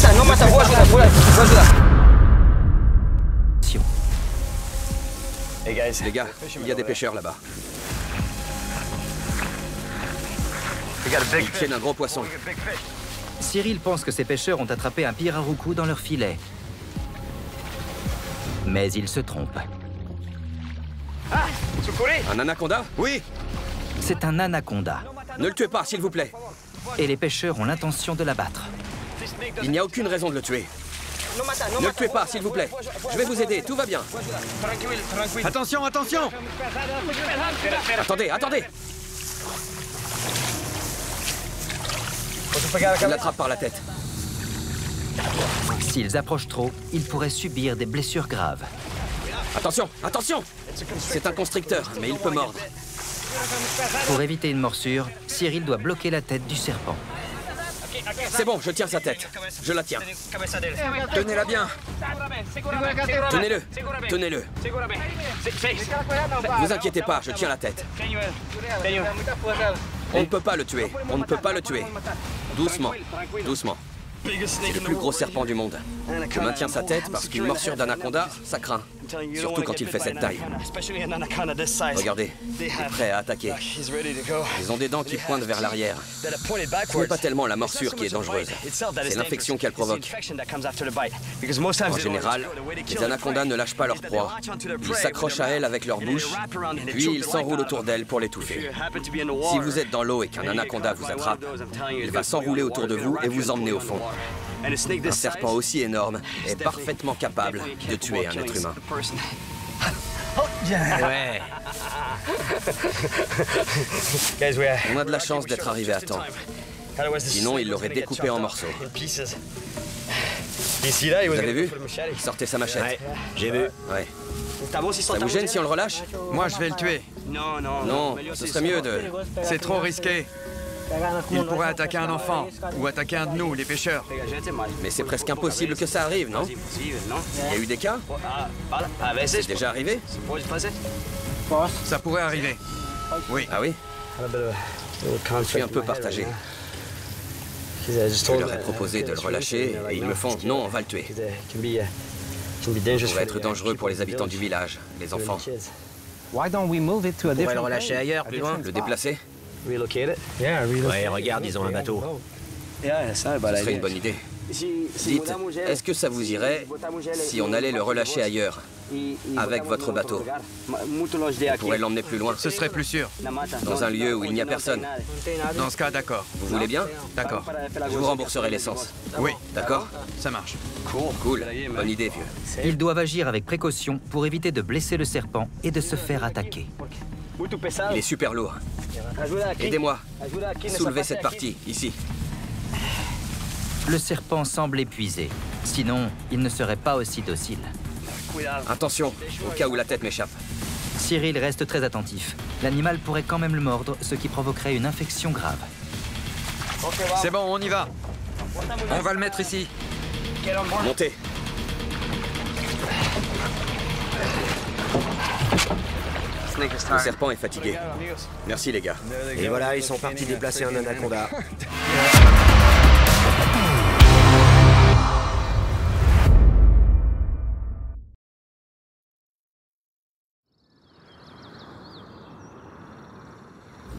mata, no mata, vou ajudar, vou vou ajudar. Les gars, il y a des pêcheurs là-bas. Ils tiennent un gros poisson. Cyril pense que ces pêcheurs ont attrapé un pirarucu dans leur filet. Mais il se trompe. Un anaconda? Oui C'est un anaconda. Ne le tuez pas, s'il vous plaît. Et les pêcheurs ont l'intention de l'abattre. Il n'y a aucune raison de le tuer. Ne le tuez pas, s'il vous plaît. Je vais vous aider, tout va bien. Attention, attention Attendez, attendez Il l'attrape par la tête. S'ils approchent trop, ils pourraient subir des blessures graves. Attention, attention C'est un constricteur, mais il peut mordre. Pour éviter une morsure, Cyril doit bloquer la tête du serpent. C'est bon, je tiens sa tête. Je la tiens. Tenez-la bien. Tenez-le. Tenez-le. Vous inquiétez pas, je tiens la tête. On ne peut pas le tuer. On ne peut pas le tuer. Doucement. Doucement. C'est le plus gros serpent du monde. Je maintiens sa tête parce qu'une morsure d'anaconda, ça craint. Surtout quand il fait cette taille. Regardez, il est prêt à attaquer. Ils ont des dents qui pointent vers l'arrière. Ce n'est pas tellement la morsure qui est dangereuse. C'est l'infection qu'elle provoque. En général, les anacondas ne lâchent pas leur proie. Ils s'accrochent à elle avec leur bouche, puis ils s'enroulent autour d'elle pour l'étouffer. Si vous êtes dans l'eau et qu'un anaconda vous attrape, il va s'enrouler autour de vous et vous emmener au fond. Un serpent aussi énorme est parfaitement capable de tuer un être humain. Ouais. On a de la chance d'être arrivé à temps. Sinon, il l'aurait découpé en morceaux. Vous avez vu? Il sortait sa machette. J'ai vu. Ouais. Ça vous gêne si on le relâche? Moi, je vais le tuer. Non, ce serait mieux de... C'est trop risqué. Il pourrait attaquer un enfant ou attaquer un de nous, les pêcheurs. Mais c'est presque impossible que ça arrive, non Il y a eu des cas C'est déjà arrivé Ça pourrait arriver. Oui. Ah oui Je suis un peu partagé. Je leur ai proposé de le relâcher et ils me font « Non, on va le tuer ». Ça va être dangereux pour les habitants du village, les enfants. Why don't we move it to a On pourrait le relâcher ailleurs, plus loin. Le déplacer Ouais, regarde, ils ont un bateau. Ce serait une bonne idée. Dites, est-ce que ça vous irait si on allait le relâcher ailleurs, avec votre bateau On pourrait l'emmener plus loin, Ce serait plus sûr. dans un lieu où il n'y a personne. Dans ce cas, d'accord. Vous voulez bien D'accord. Je vous rembourserai l'essence. Oui, D'accord ça marche. Cool. Bonne idée, vieux. Ils doivent agir avec précaution pour éviter de blesser le serpent et de se faire attaquer. Il est super lourd. Aidez-moi. Soulevez cette partie, ici. Le serpent semble épuisé. Sinon, il ne serait pas aussi docile. Attention, au cas où la tête m'échappe. Cyril reste très attentif. L'animal pourrait quand même le mordre, ce qui provoquerait une infection grave. C'est bon, on y va. On va le mettre ici. Montez. Le serpent est fatigué. Merci les gars. Et voilà, ils sont partis déplacer un anaconda.